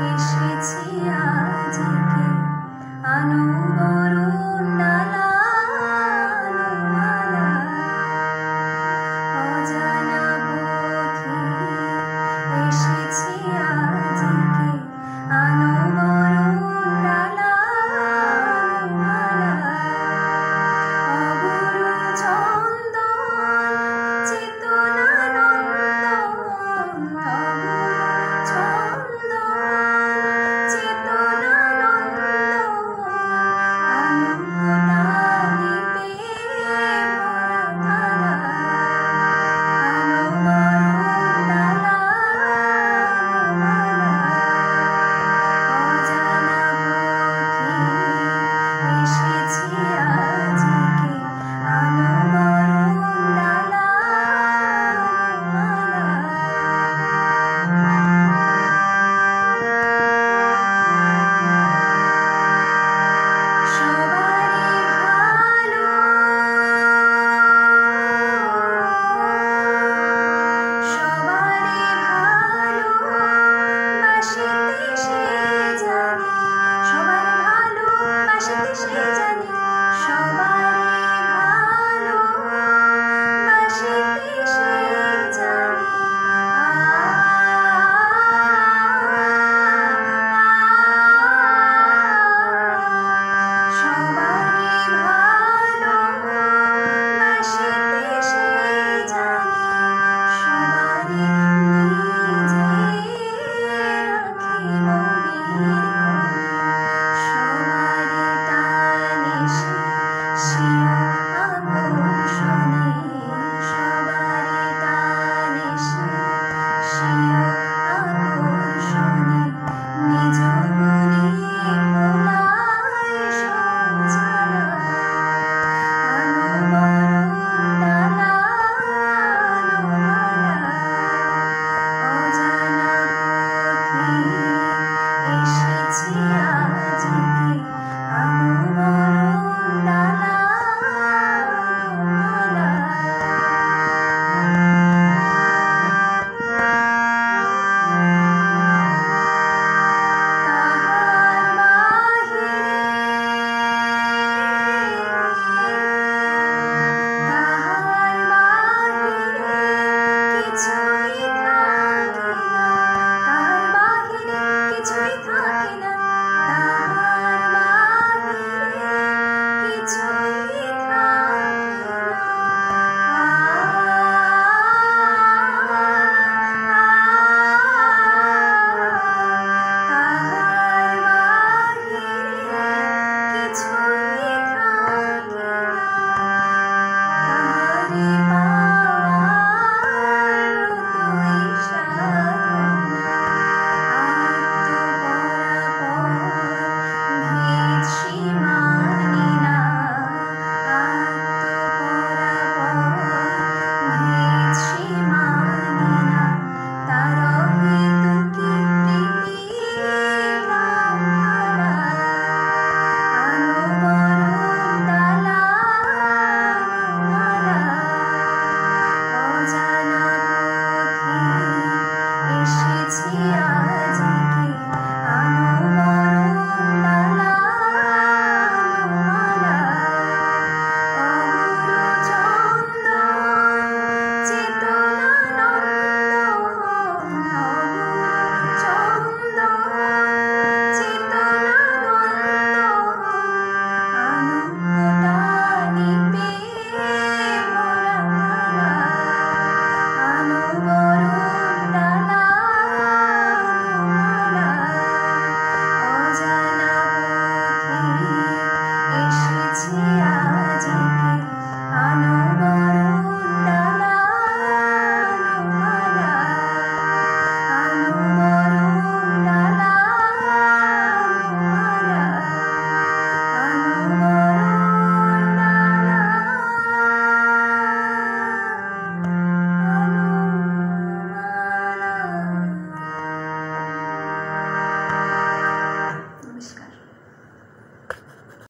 You.